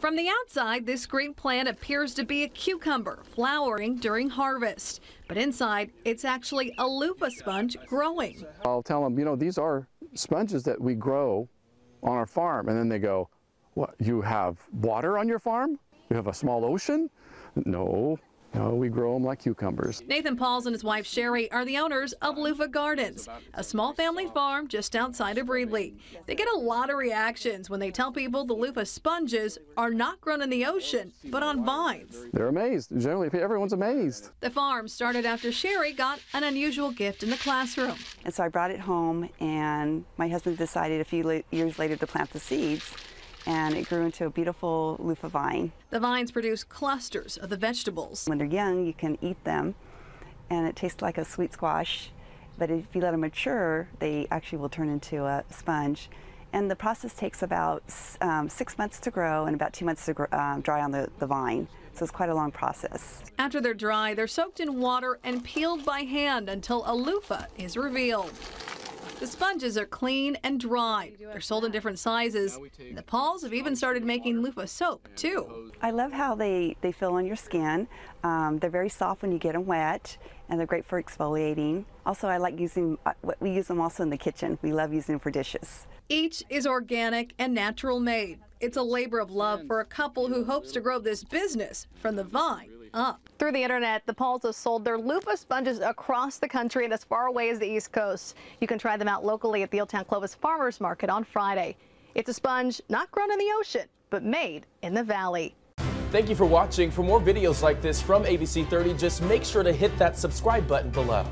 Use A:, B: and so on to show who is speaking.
A: From the outside, this green plant appears to be a cucumber flowering during harvest. But inside, it's actually a loofah sponge growing.
B: I'll tell them, you know, these are sponges that we grow on our farm. And then they go, what, you have water on your farm? You have a small ocean? No, no, we grow them like cucumbers.
A: Nathan Pauls and his wife Sherry are the owners of Luffa Gardens, a small family farm just outside of Reedley. They get a lot of reactions when they tell people the loofah sponges are not grown in the ocean, but on vines.
B: They're amazed. Generally, everyone's amazed.
A: The farm started after Sherry got an unusual gift in the classroom.
C: And so I brought it home, and my husband decided a few years later to plant the seeds and it grew into a beautiful loofah vine.
A: The vines produce clusters of the vegetables.
C: When they're young, you can eat them, and it tastes like a sweet squash. But if you let them mature, they actually will turn into a sponge. And the process takes about um, six months to grow and about two months to grow, um, dry on the, the vine. So it's quite a long process.
A: After they're dry, they're soaked in water and peeled by hand until a loofah is revealed. The sponges are clean and dry. They're sold in different sizes. The Pauls have even started making loofah soap, too.
C: I love how they, they feel on your skin. Um, they're very soft when you get them wet, and they're great for exfoliating. Also, I like using, uh, we use them also in the kitchen. We love using them for dishes.
A: Each is organic and natural made. It's a labor of love for a couple who hopes to grow this business from the vine up.
D: Through the internet, the Pauls have sold their loofah sponges across the country and as far away as the East Coast. You can try them out locally at the Old Town Clovis Farmers Market on Friday. It's a sponge not grown in the ocean, but made in the valley.
E: Thank you for watching. For more videos like this from ABC 30, just make sure to hit that subscribe button below.